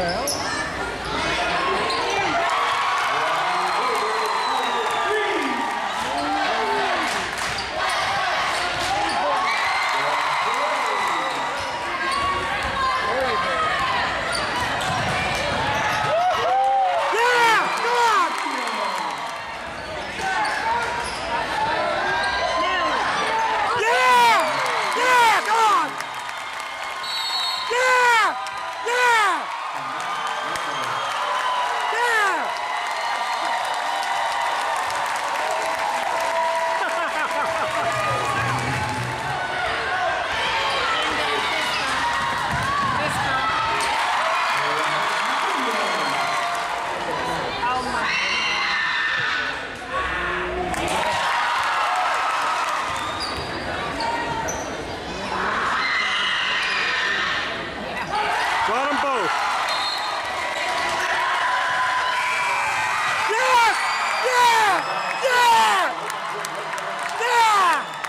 foul. Yeah! Yeah! Yeah!